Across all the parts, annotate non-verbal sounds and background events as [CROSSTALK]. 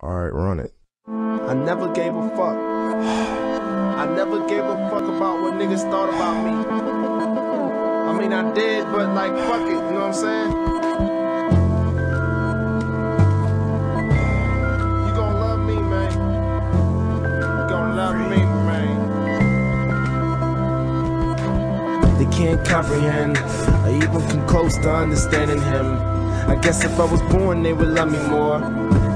Alright, run it. I never gave a fuck. I never gave a fuck about what niggas thought about me. I mean, I did, but like, fuck it, you know what I'm saying? You gon' love me, man. You gon' love me, man. They can't comprehend, or even come close to understanding him. I guess if I was born, they would love me more.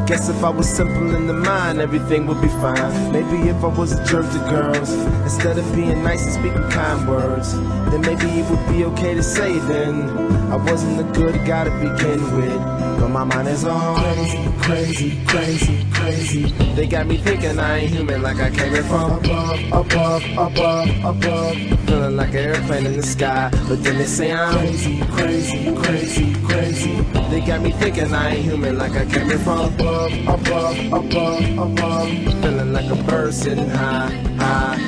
Guess if I was simple in the mind, everything would be fine. Maybe if I was a jerk to girls, instead of being nice and speaking kind words, then maybe it would be okay to say then. I wasn't a good guy to begin with, but my mind is all crazy, crazy, crazy, crazy. They got me thinking I ain't human like I came in from above, above, above, above. Feeling like an airplane in the sky, but then they say I'm crazy, crazy, crazy, crazy. They got me thinking I ain't human like I came in from above, above, above, above. Feeling like a bird sitting high, high.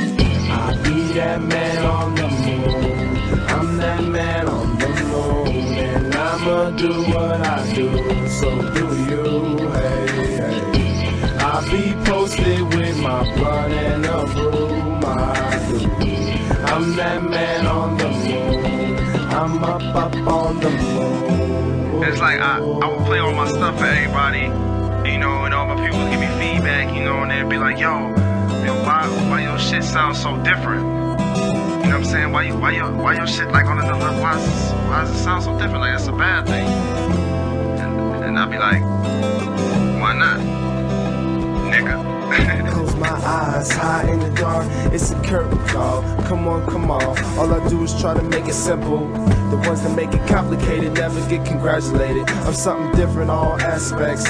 I be that man on the moon. I'm that man on the moon. And I'ma do what like I, I would play all my stuff for everybody, you know, and all my people give me feedback, you know, and they'd be like, yo, yo why, why your shit sounds so different? You know what I'm saying? Why you, why your, why your shit like on the why, does- why does it sound so different? Like that's a bad thing. And, and I'd be like, why not, nigga? [LAUGHS] Close my eyes, high in the dark. It's a curtain call. Come on, come on. All I do is try to make it simple. The ones that make it complicated never get congratulated. I'm something different, all aspects.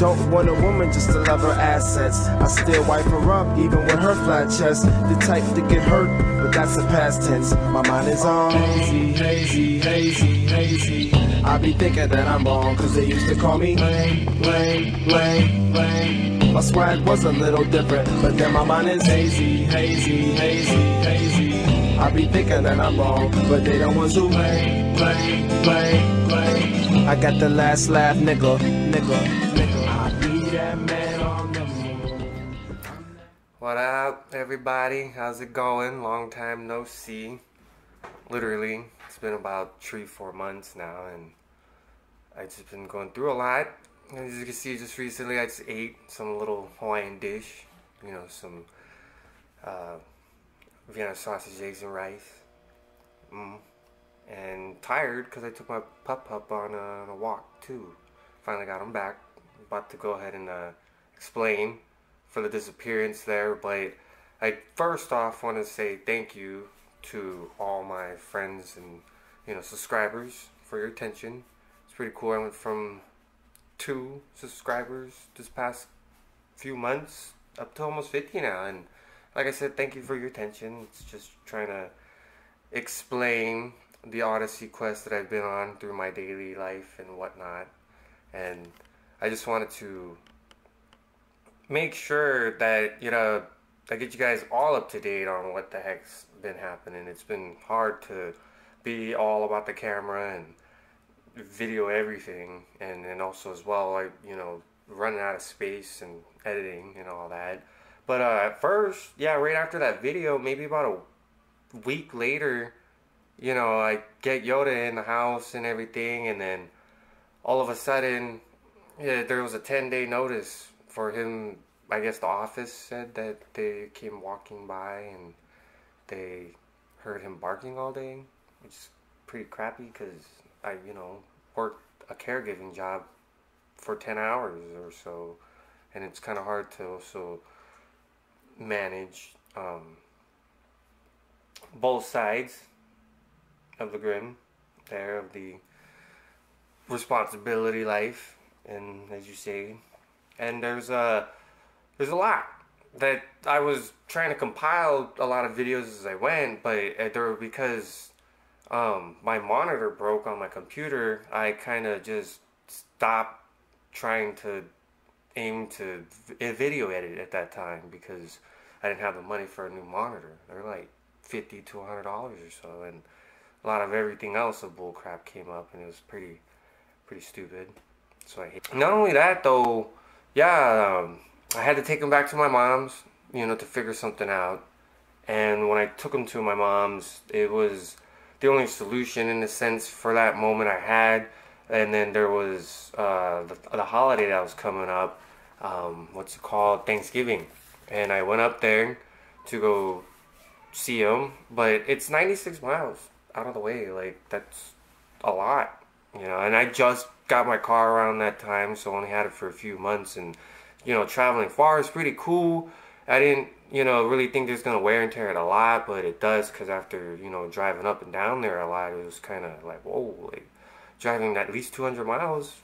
Don't want a woman just to love her assets. I still wipe her up, even with her flat chest. The type to get hurt, but that's a past tense. My mind is on hazy, hazy, hazy, hazy. I be thinking that I'm wrong, cause they used to call me lame, lame, lame, lame. My swag was a little different, but then my mind is hazy, hazy, hazy, hazy. I be thinking that I'm wrong, but they the ones who blame, blame, blame, blame. I got the last laugh, nigga, nigga, nigga. I be that man on the moon. What up, everybody? How's it going? Long time no see. Literally, it's been about three, four months now, and I've just been going through a lot. As you can see, just recently I just ate some little Hawaiian dish, you know, some uh, Vienna sausage, eggs, and rice. Mm. And tired because I took my pup pup on a, on a walk too. Finally got him back. About to go ahead and uh, explain for the disappearance there, but I first off want to say thank you to all my friends and you know subscribers for your attention. It's pretty cool. I went from two subscribers this past few months up to almost 50 now, and like I said, thank you for your attention. It's just trying to explain the Odyssey quest that I've been on through my daily life and whatnot, and I just wanted to make sure that you know I get you guys all up to date on what the heck's been happening. It's been hard to be all about the camera and video everything, and also as well, like you know, running out of space and editing and all that. But uh, at first, yeah, right after that video, maybe about a week later, you know, I get Yoda in the house and everything, and then all of a sudden, yeah, there was a 10 day notice for him. I guess the office said that they came walking by and they heard him barking all day, which is pretty crappy because I, you know, worked a caregiving job for 10 hours or so, and it's kind of hard to also manage um, both sides of the grim there of the responsibility life and as you say and there's a there's a lot that I was trying to compile a lot of videos as I went but uh, there because um, my monitor broke on my computer I kind of just stopped trying to aim to v- video edit at that time because I didn't have the money for a new monitor they're like 50 to 100 dollars or so and a lot of everything else of bullcrap came up and it was pretty pretty stupid so I hate not only that though yeah, um, I had to take them back to my mom's, you know, to figure something out. And when I took them to my mom's, it was the only solution in a sense for that moment I had. And then there was uh, the, the holiday that was coming up. Um, what's it called? Thanksgiving. And I went up there to go see him, but it's 96 miles out of the way. Like, that's a lot, you know. And I just got my car around that time, so only had it for a few months. And, you know, traveling far is pretty cool. I didn't you know, really think there's gonna wear and tear it a lot, but it does because after you know driving up and down there a lot, it was kind of like whoa, like driving at least 200 miles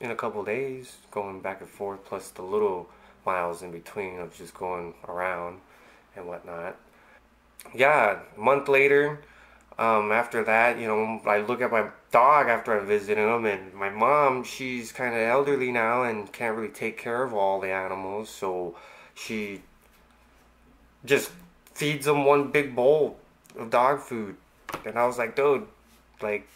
in a couple days, going back and forth, plus the little miles in between of just going around and whatnot. Yeah, a month later, um, after that, you know, I look at my dog after I visited him, and my mom, she's kind of elderly now and can't really take care of all the animals, so she just feeds them one big bowl of dog food. And I was like, dude, like,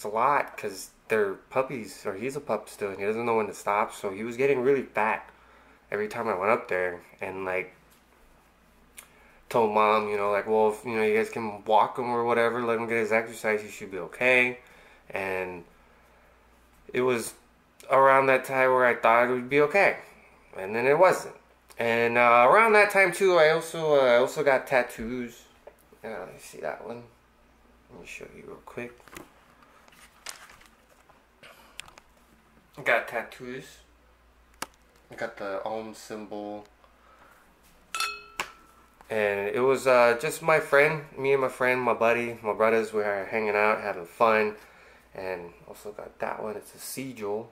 it's a lot because they're puppies, or he's a pup still, and he doesn't know when to stop. So he was getting really fat every time I went up there. And, like, told mom, you know, like, well, if, you know, you guys can walk him or whatever, let him get his exercise, he should be okay. And it was around that time where I thought it would be okay. And then it wasn't. And uh, around that time too, I also uh, I also got tattoos. Me see that one. Let me show you real quick. Got tattoos. Got the Om symbol. And it was uh, just my friend, me and my friend, my buddy, my brothers, we were hanging out, having fun. And also got that one, it's a sigil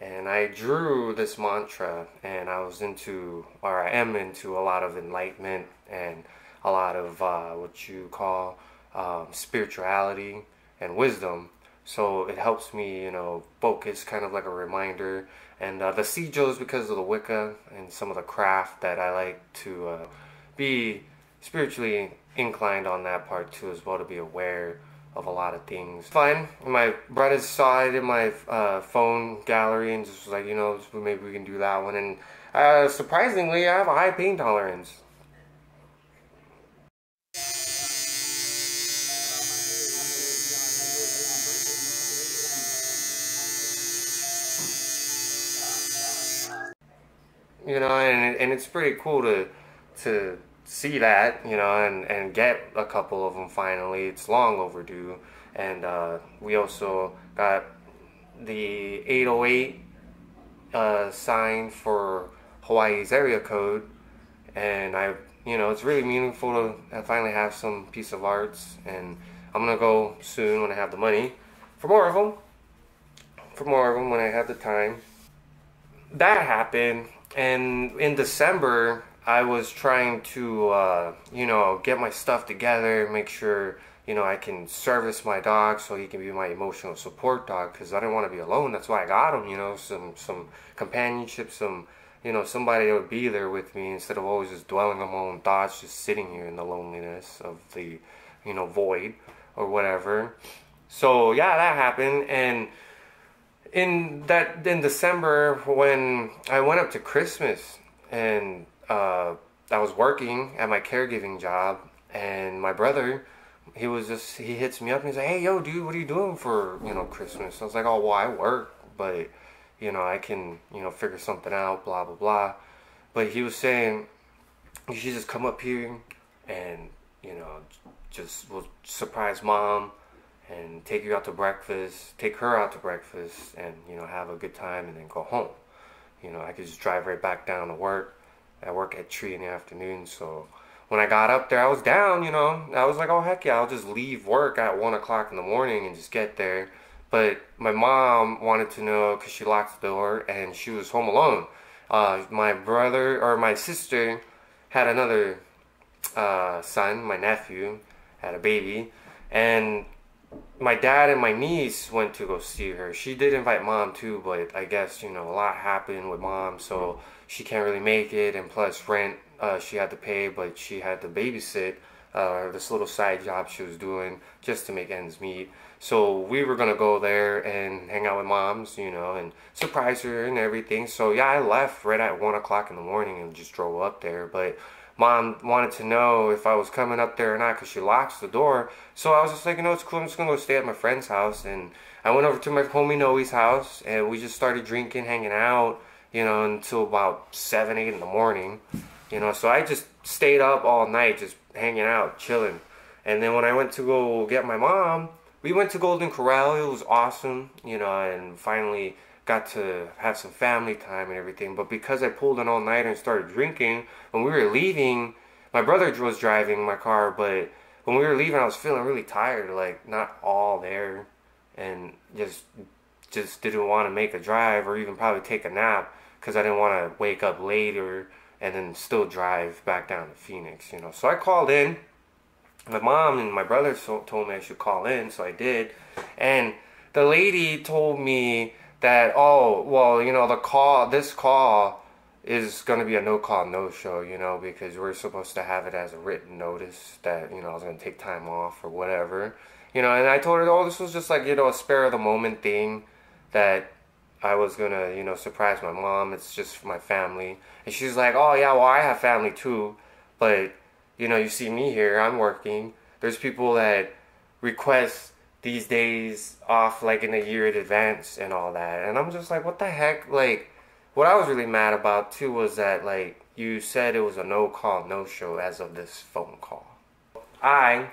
and I drew this mantra and I was into or I am into a lot of enlightenment and a lot of uh, what you call um, spirituality and wisdom so it helps me you know focus kind of like a reminder and uh, the sigils because of the Wicca and some of the craft that I like to uh, be spiritually inclined on that part too as well to be aware of a lot of things. Fine. My brothers saw it in my uh, phone gallery and just was like, you know, maybe we can do that one. And uh, surprisingly, I have a high pain tolerance. You know, and and it's pretty cool to to see that, you know, and, and get a couple of them finally. It's long overdue. And uh, we also got the 808 uh, sign for Hawaii's area code. And I, you know, it's really meaningful to finally have some piece of arts. And I'm going to go soon when I have the money for more of them. For more of them when I have the time. That happened. And in December, I was trying to, uh, you know, get my stuff together, make sure, you know, I can service my dog so he can be my emotional support dog because I didn't want to be alone. That's why I got him, you know, some, some companionship, some, you know, somebody that would be there with me instead of always just dwelling on my own thoughts, just sitting here in the loneliness of the, you know, void or whatever. So yeah, that happened. And in that, in December when I went up to Christmas and uh, I was working at my caregiving job, and my brother, he was just he hits me up and he's like, "Hey, yo, dude, what are you doing for you know Christmas?" I was like, "Oh, well, I work, but you know I can you know figure something out, blah blah blah." But he was saying, "You should just come up here and you know just will surprise mom." And take you out to breakfast, take her out to breakfast, and you know have a good time, and then go home. You know, I could just drive right back down to work, I work at three in the afternoon, so when I got up there, I was down, you know. I was like, oh, heck yeah, I'll just leave work at 1 o'clock in the morning and just get there. But my mom wanted to know because she locked the door and she was home alone. Uh, my brother or my sister had another uh, son, my nephew, had a baby. And my dad and my niece went to go see her. She did invite mom too, but I guess, you know, a lot happened with mom, so she can't really make it. And plus, rent uh, she had to pay, but she had to babysit uh, this little side job she was doing just to make ends meet. So we were gonna go there and hang out with moms, you know, and surprise her and everything. So yeah, I left right at one o'clock in the morning and just drove up there. But mom wanted to know if I was coming up there or not because she locks the door. So I was just like, you know, it's cool. I'm just gonna go stay at my friend's house. And I went over to my homie Noe's house and we just started drinking, hanging out, you know, until about seven, eight in the morning. You know, so I just stayed up all night, just hanging out, chilling. And then when I went to go get my mom, we went to Golden Corral. It was awesome, you know, and finally got to have some family time and everything. But because I pulled an all nighter and started drinking, when we were leaving, my brother was driving my car, but when we were leaving, I was feeling really tired, like not all there, and just just didn't want to make a drive or even probably take a nap because I didn't want to wake up later and then still drive back down to Phoenix, you know. So I called in my mom and my brother told me I should call in, so I did. And the lady told me that, oh, well, you know, the call, this call is going to be a no call, no show, you know, because we're supposed to have it as a written notice that, you know, I was going to take time off or whatever. You know, and I told her, oh, this was just like, you know, a spare of the moment thing that I was going to, you know, surprise my mom. It's just for my family. And she's like, oh, yeah, well, I have family too. But you know, you see me here, I'm working. There's people that request these days off like in a year in advance and all that. And I'm just like, what the heck? Like, what I was really mad about too was that, like, you said it was a no call, no show as of this phone call. I,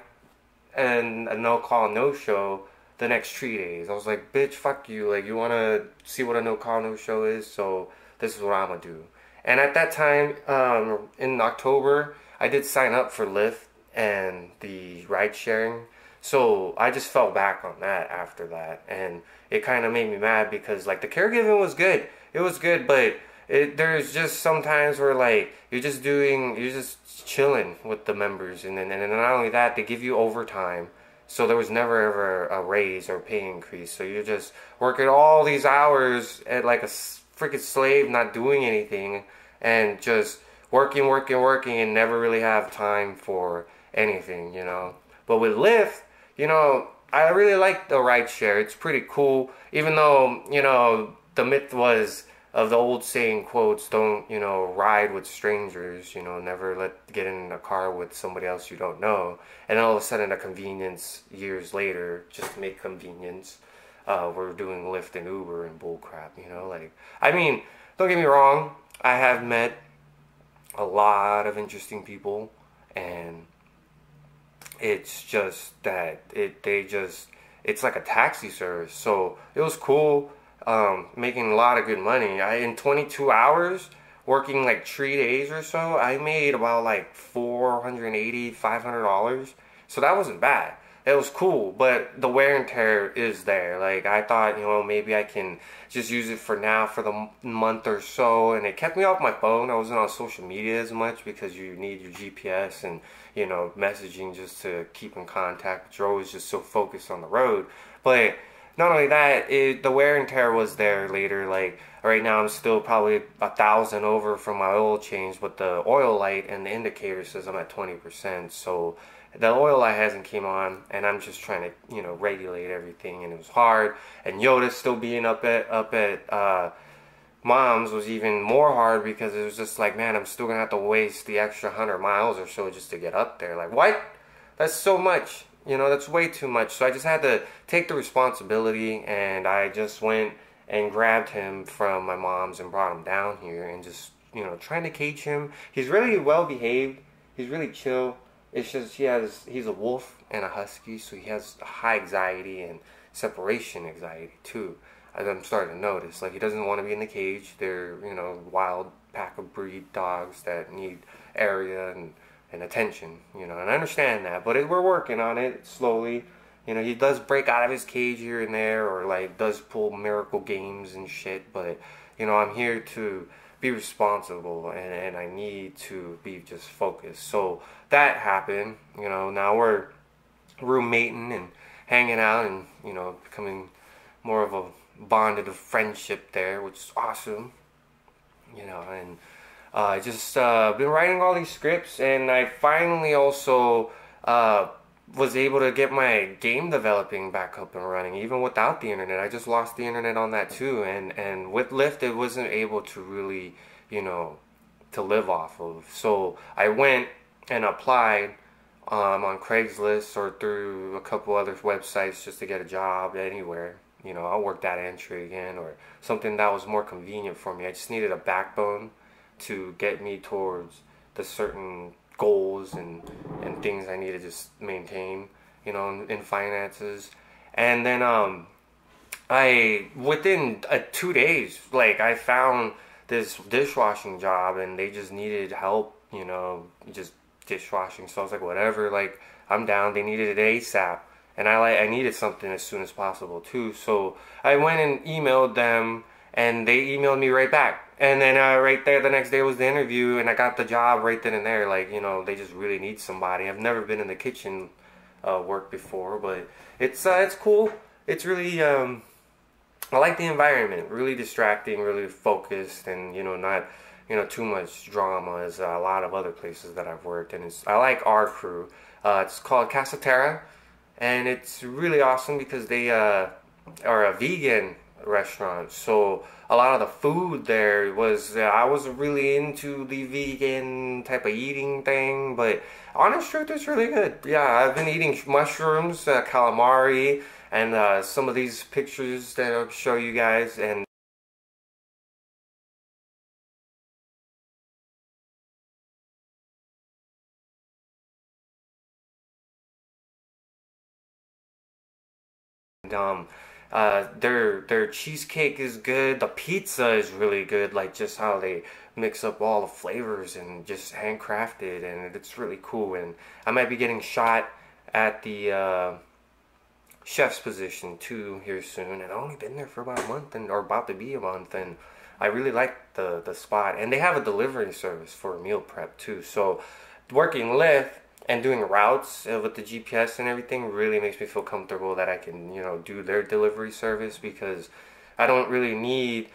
and a no call, no show the next three days. I was like, bitch, fuck you. Like, you wanna see what a no call, no show is? So, this is what I'm gonna do. And at that time, um, in October, I did sign up for Lyft and the ride sharing. So I just fell back on that after that. And it kind of made me mad because, like, the caregiving was good. It was good, but it, there's just sometimes where, like, you're just doing, you're just chilling with the members. And then, and then not only that, they give you overtime. So there was never ever a raise or pay increase. So you're just working all these hours at like a freaking slave, not doing anything, and just working, working, working, and never really have time for anything, you know. But with Lyft, you know, I really like the ride share. It's pretty cool, even though you know the myth was of the old saying quotes don't you know ride with strangers you know never let get in a car with somebody else you don't know and all of a sudden a convenience years later just to make convenience uh, we're doing lyft and uber and bullcrap you know like i mean don't get me wrong i have met a lot of interesting people and it's just that it they just it's like a taxi service. So it was cool um, making a lot of good money. I in 22 hours working like three days or so i made about like 480 500 dollars. So that wasn't bad it was cool, but the wear and tear is there. Like I thought, you know, maybe I can just use it for now for the month or so, and it kept me off my phone. I wasn't on social media as much because you need your GPS and you know messaging just to keep in contact. But you're always just so focused on the road. But not only that, it, the wear and tear was there later. Like right now, I'm still probably a thousand over from my oil change, but the oil light and the indicator says I'm at 20%. So the oil light hasn't came on and I'm just trying to you know regulate everything and it was hard. And Yoda still being up at up at uh, mom's was even more hard because it was just like man I'm still gonna have to waste the extra hundred miles or so just to get up there. Like what? That's so much. You know that's way too much. So I just had to take the responsibility and I just went and grabbed him from my mom's and brought him down here and just you know trying to cage him. He's really well behaved. He's really chill it's just he has he's a wolf and a husky, so he has high anxiety and separation anxiety too. As I'm starting to notice, like he doesn't want to be in the cage. They're you know wild pack of breed dogs that need area and and attention, you know, and I understand that, but it, we're working on it slowly. You know, he does break out of his cage here and there, or like does pull miracle games and shit. But you know, I'm here to be responsible and, and I need to be just focused. So that happened. You know, now we're roommating and hanging out and, you know, becoming more of a bonded of friendship there, which is awesome. You know, and I uh, just uh, been writing all these scripts and I finally also uh, was able to get my game developing back up and running even without the internet. I just lost the internet on that too, and and with Lyft it wasn't able to really, you know, to live off of. So I went and applied um, on Craigslist or through a couple other websites just to get a job anywhere. You know, I'll work that entry again or something that was more convenient for me. I just needed a backbone to get me towards the certain goals and, and things I need to just maintain, you know, in, in finances. And then um, I, within uh, two days, like I found this dishwashing job and they just needed help, you know, just dishwashing. So I was like, whatever, like I'm down. They needed it ASAP, and I like I needed something as soon as possible too. So I went and emailed them, and they emailed me right back. And then uh, right there, the next day was the interview, and I got the job right then and there. Like you know, they just really need somebody. I've never been in the kitchen uh, work before, but it's uh, it's cool. It's really um, I like the environment. Really distracting, really focused, and you know not you know too much drama as a lot of other places that I've worked. And it's, I like our crew. Uh, it's called Casa Terra, and it's really awesome because they uh, are a vegan restaurant. So a lot of the food there was uh, I was really into the vegan type of eating thing, but honest truth, it's really good. Yeah, I've been eating mushrooms, uh, calamari, and uh, some of these pictures that I'll show you guys, and um, uh, their their cheesecake is good. The pizza is really good. Like just how they mix up all the flavors and just handcrafted, and it's really cool. And I might be getting shot at the uh, chef's position too here soon. And I've only been there for about a month, and or about to be a month, and I really like the the spot. And they have a delivery service for meal prep too. So working Lyft and doing routes uh, with the GPS and everything really makes me feel comfortable that I can, you know, do their delivery service because I don't really need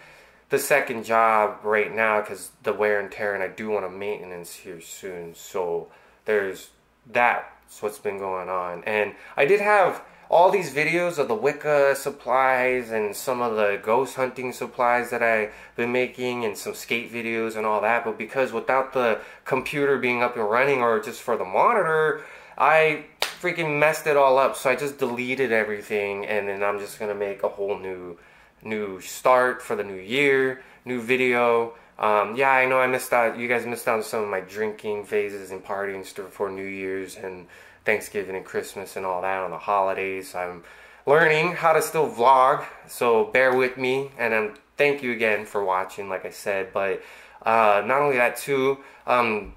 the second job right now because the wear and tear, and I do want a maintenance here soon. So there's that's what's been going on, and I did have all these videos of the Wicca supplies and some of the ghost hunting supplies that I've been making and some skate videos and all that. But because without the computer being up and running or just for the monitor, I freaking messed it all up. So I just deleted everything and then I'm just gonna make a whole new new start for the new year, new video. Um, yeah, I know I missed out. You guys missed out on some of my drinking phases and partying for New Year's and Thanksgiving and Christmas and all that on the holidays. I'm learning how to still vlog, so bear with me. And um, thank you again for watching, like I said. But uh, not only that, too, um,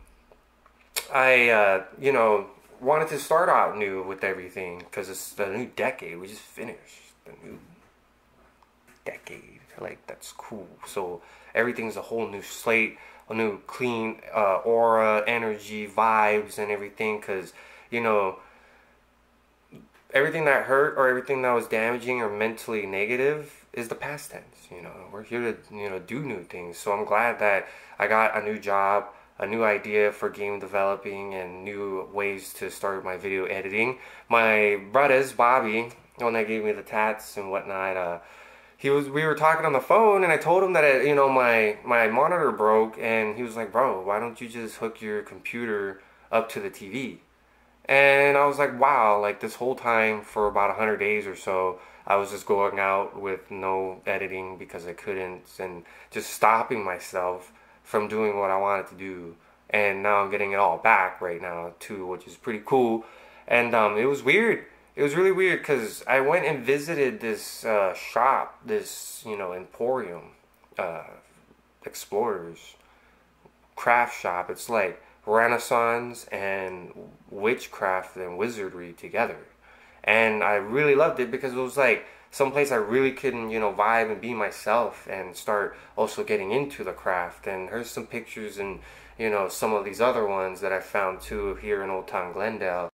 I, uh, you know, wanted to start out new with everything because it's the new decade. We just finished the new decade. Like, that's cool. So everything's a whole new slate, a new clean uh, aura, energy, vibes, and everything because you know, everything that hurt or everything that was damaging or mentally negative is the past tense. You know, we're here to you know do new things. So I'm glad that I got a new job, a new idea for game developing, and new ways to start my video editing. My brothers, Bobby, the one that gave me the tats and whatnot. Uh, he was we were talking on the phone and I told him that you know my my monitor broke and he was like, "Bro, why don't you just hook your computer up to the TV?" And I was like, wow, like this whole time for about 100 days or so, I was just going out with no editing because I couldn't and just stopping myself from doing what I wanted to do. And now I'm getting it all back right now too, which is pretty cool. And um, it was weird. It was really weird because I went and visited this uh, shop, this, you know, Emporium, uh, Explorers craft shop. It's like Renaissance and witchcraft and wizardry together. And I really loved it because it was like someplace I really couldn't, you know, vibe and be myself and start also getting into the craft. And here's some pictures and, you know, some of these other ones that I found too here in Old Town Glendale.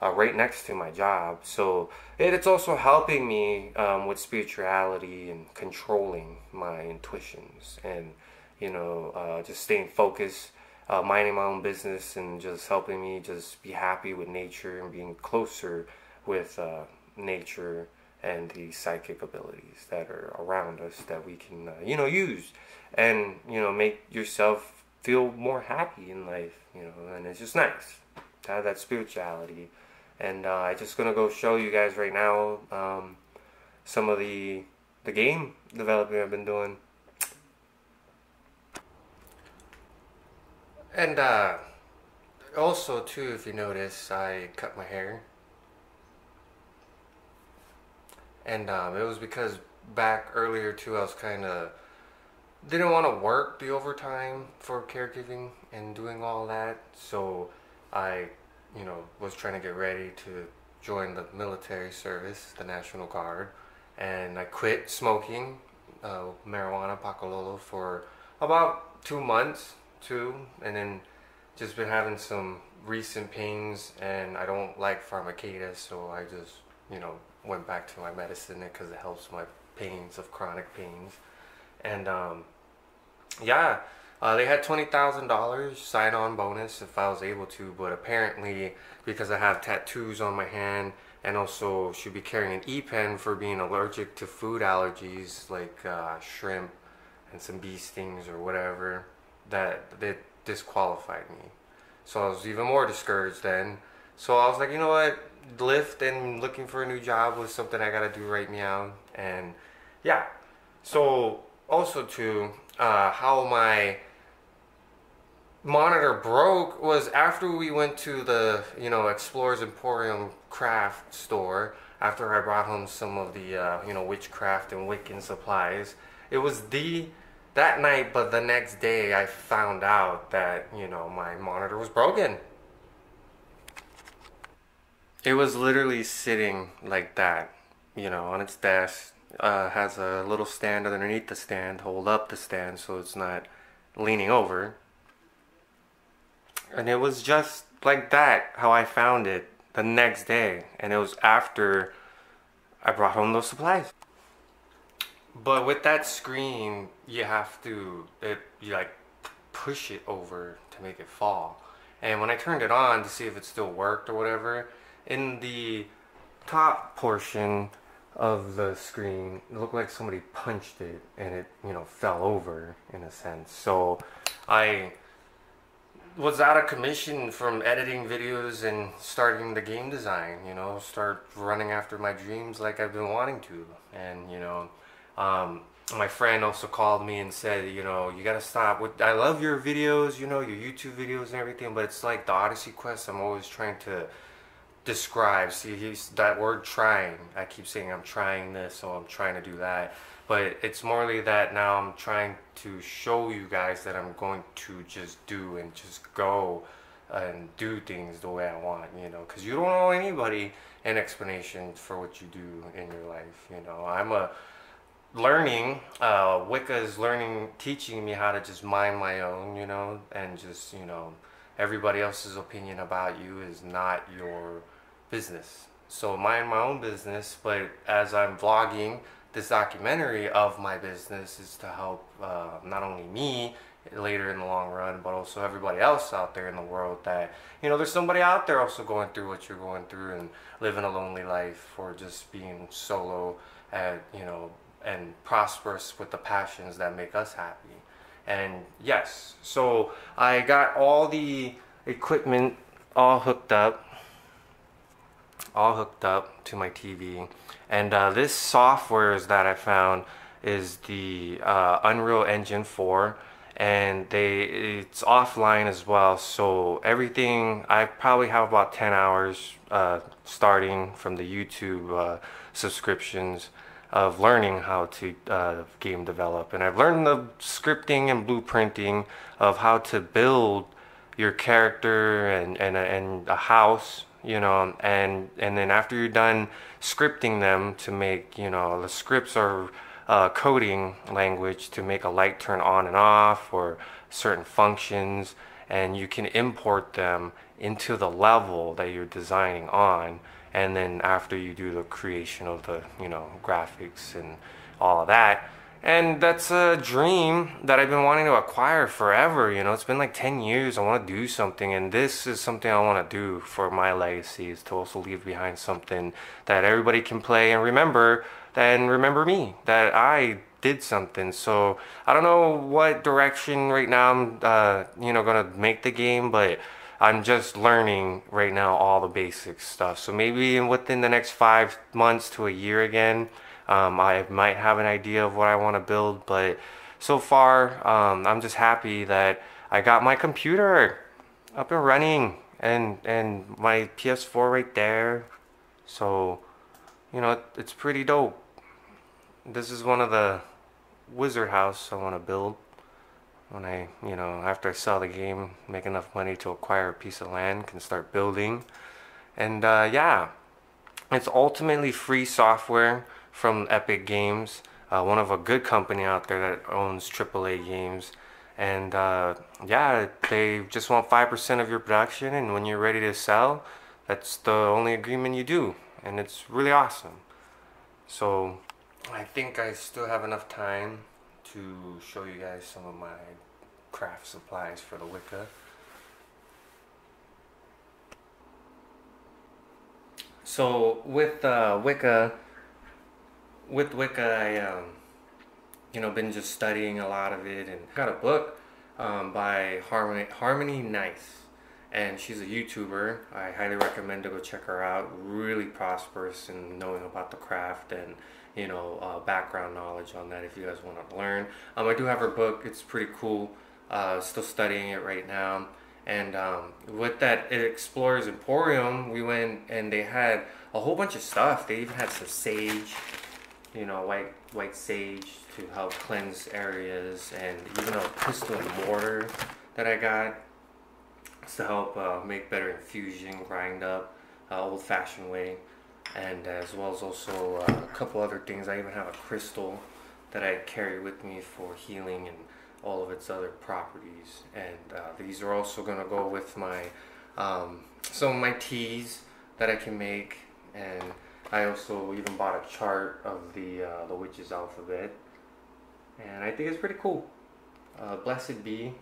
To my job. So it, it's also helping me um, with spirituality and controlling my intuitions and you know uh, just staying focused, uh, minding my own business, and just helping me just be happy with nature and being closer with uh, nature and the psychic abilities that are around us that we can uh, you know use and you know make yourself feel more happy in life you know and it's just nice to have that spirituality and uh, I'm just gonna go show you guys right now um, some of the the game developing I've been doing. And uh, also too if you notice I cut my hair. And um, it was because back earlier too I was kind of didn't want to work the overtime for caregiving and doing all that. So I you know was trying to get ready to join the military service the National Guard and I quit smoking uh, marijuana pakalolo for about two months too and then just been having some recent pains and I don't like pharmacia so I just you know went back to my medicine because it helps my pains of chronic pains. And um, yeah, uh, they had twenty thousand dollars sign on bonus if I was able to, but apparently because I have tattoos on my hand and also should be carrying an EpiPen for being allergic to food allergies like uh, shrimp and some bee stings or whatever, that they disqualified me. So I was even more discouraged then. So I was like, you know what? Lyft and looking for a new job was something I gotta do right now. And yeah, so also too, uh, how my monitor broke was after we went to the you know Explorers Emporium craft store. After I brought home some of the uh, you know witchcraft and Wiccan supplies, it was the that night, but the next day I found out that you know my monitor was broken it was literally sitting like that, you know, on its desk. Uh, has a little stand underneath the stand, hold up the stand so it's not leaning over. And it was just like that how I found it the next day. And it was after I brought home those supplies. But with that screen, you have to, it, you like push it over to make it fall. And when I turned it on to see if it still worked or whatever, in the top portion of the screen it looked like somebody punched it and it you know fell over in a sense so i was out of commission from editing videos and starting the game design you know start running after my dreams like i've been wanting to? And you know um, my friend also called me and said you know you gotta stop with i love your videos you know your youtube videos and everything but it's like the odyssey quest i'm always trying to describes. He's that word trying. I keep saying I'm trying this, so I'm trying to do that. But it's morely that now I'm trying to show you guys that I'm going to just do and just go and do things the way I want, you know, because you don't owe anybody an explanation for what you do in your life, you know. I'm a learning, uh, Wicca is learning, teaching me how to just mind my own, you know, and just, you know, everybody else's opinion about you is not your business. So mind my own business, but as I'm vlogging this documentary of my business is to help uh, not only me later in the long run, but also everybody else out there in the world that, you know, there's somebody out there also going through what you're going through and living a lonely life or just being solo and, you know, and prosperous with the passions that make us happy. And yes, so I got all the equipment all hooked up all hooked up to my TV. And uh, this software is that I found is the uh, Unreal Engine 4 and they it's offline as well. So everything I probably have about 10 hours uh, starting from the YouTube uh, subscriptions of learning how to uh, game develop. And I've learned the scripting and blueprinting of how to build your character and, and, and a house you know and and then after you're done scripting them to make you know the scripts are uh, coding language to make a light turn on and off or certain functions and you can import them into the level that you're designing on and then after you do the creation of the you know graphics and all of that and that's a dream that I've been wanting to acquire forever. You know, it's been like 10 years. I want to do something, and this is something I want to do for my legacy is to also leave behind something that everybody can play and remember, and remember me, that I did something. So I don't know what direction right now I'm, uh, you know, gonna make the game, but I'm just learning right now all the basic stuff. So maybe within the next five months to a year again, um, I might have an idea of what I want to build, but so far, um, I'm just happy that I got my computer up and running and and my PS4 right there. So, you know, it's pretty dope. This is one of the wizard house I want to build when I, you know, after I sell the game, make enough money to acquire a piece of land, can start building. And uh, yeah, it's ultimately free software from Epic Games, uh, one of a good company out there that owns AAA games. And uh, yeah, they just want 5% of your production, and when you're ready to sell, that's the only agreement you do. And it's really awesome. So I think I still have enough time to show you guys some of my craft supplies for the Wicca. So with uh, Wicca, with Wicca, I um, you know been just studying a lot of it and got a book um, by Harmony Harmony Nice, and she's a YouTuber. I highly recommend to go check her out. Really prosperous in knowing about the craft and you know uh, background knowledge on that if you guys want to learn. Um, I do have her book. It's pretty cool. Uh, still studying it right now. And um, with that Explorers Emporium, we went and they had a whole bunch of stuff. They even had some sage, you know, white white sage to help cleanse areas, and even a crystal mortar that I got to help uh, make better infusion, grind up, uh, old-fashioned way, and as well as also uh, a couple other things. I even have a crystal that I carry with me for healing and all of its other properties. And uh, these are also going to go with my um, some of my teas that I can make. And I also even bought a chart of the uh, the witch's alphabet, and I think it's pretty cool. Uh, blessed be.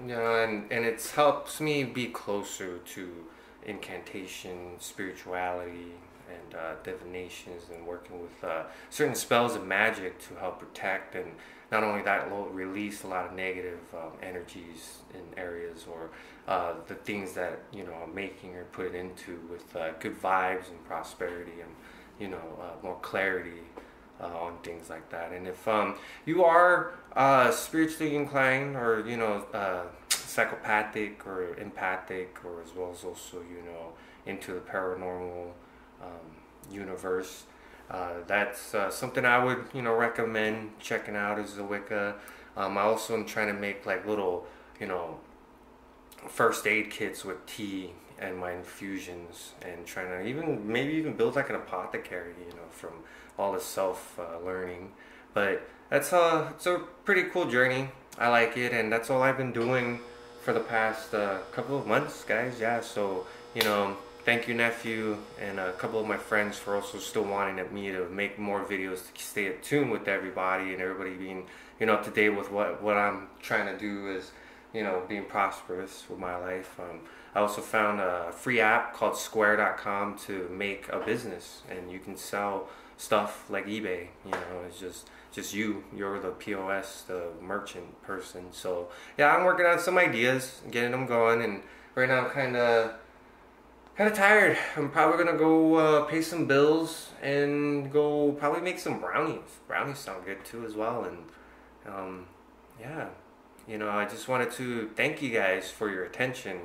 Know, and and it helps me be closer to incantation, spirituality, and uh, divinations and working with uh, certain spells of magic to help protect and not only that it'll release a lot of negative um, energies in areas or uh, the things that you know I'm making or put into with uh, good vibes and prosperity and you know uh, more clarity uh, on things like that and if um, you are uh, spiritually inclined or you know psychopathic or empathic or as well as also you know into the paranormal um, universe. Uh, that's uh, something I would you know recommend checking out as a Wicca. Um, I also am trying to make like little you know first aid kits with tea and my infusions and trying to even maybe even build like an apothecary you know from all the self uh, learning. But that's a it's a pretty cool journey. I like it and that's all I've been doing for the past uh, couple of months guys. Yeah so you know thank you nephew and a couple of my friends for also still wanting me to make more videos to stay in attuned with everybody and everybody being you know up to date with what what I'm trying to do is you know being prosperous with my life. Um, I also found a free app called square.com to make a business and you can sell stuff like eBay you know it's just just you you're the POS the merchant person. So yeah I'm working on some ideas getting them going and right now I'm kind of kind of tired. I'm probably gonna go uh, pay some bills and go probably make some brownies. Brownies sound good too as well. And um, yeah, you know, I just wanted to thank you guys for your attention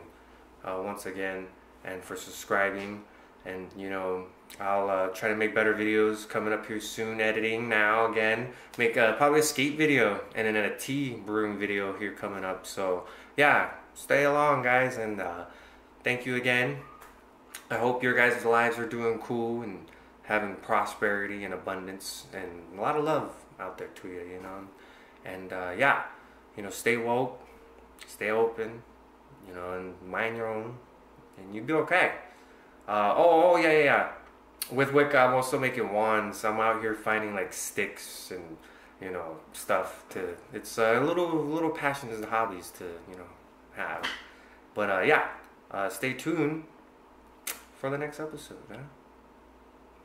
uh, once again and for subscribing. And you know, I'll uh, try to make better videos coming up here soon. Editing now again. Make a, probably a skate video and then a tea brewing video here coming up. So yeah, stay along, guys, and uh, thank you again. I hope your guys' lives are doing cool and having prosperity and abundance and a lot of love out there to you, you know. And uh, yeah, you know, stay woke, stay open, you know, and mind your own, and you'll be okay. Uh, oh, oh yeah, yeah, yeah. With Wicca, I'm also making wands. I'm out here finding like sticks and you know stuff to. It's a little little passions and hobbies to you know have. But uh, yeah, uh, stay tuned for the next episode. Huh?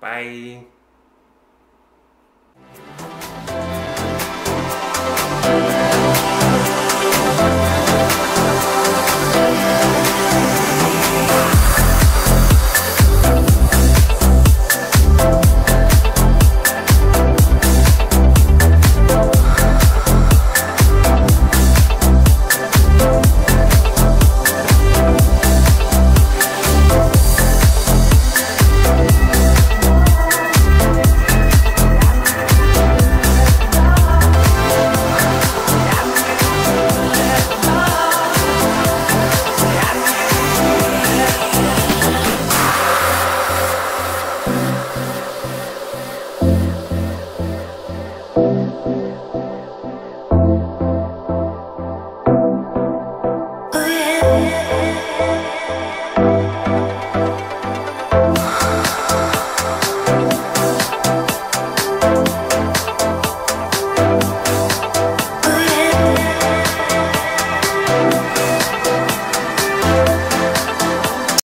Bye.